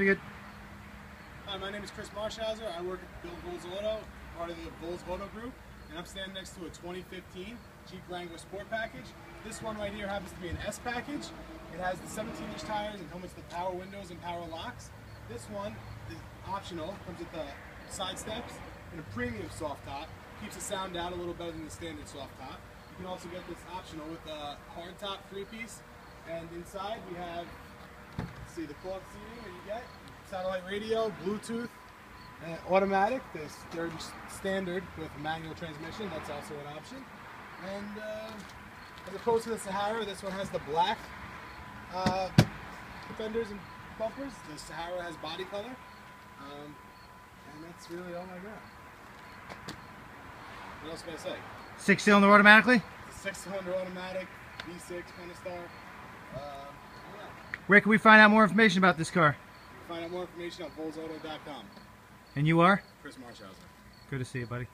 Hi, my name is Chris Marshauser. I work at Bill Volz Auto, part of the Volz Auto Group, and I'm standing next to a 2015 Jeep Wrangler Sport Package. This one right here happens to be an S package. It has the 17-inch tires and comes with the power windows and power locks. This one is optional, comes with the side steps and a premium soft top. Keeps the sound out a little better than the standard soft top. You can also get this optional with a hard top three-piece, and inside we have see the cloth seating that you get, satellite radio, Bluetooth, uh, automatic. There's third standard with manual transmission. That's also an option. And uh, as opposed to the Sahara, this one has the black uh, fenders and bumpers. The Sahara has body color. Um, and that's really all I got. What else can I say? Six cylinder automatically. Six-cylinder automatic, V6 kind of stuff. Uh, yeah. Where can we find out more information about this car? You can find out more information on volzauto.com. And you are? Chris Marshauser. Good to see you, buddy.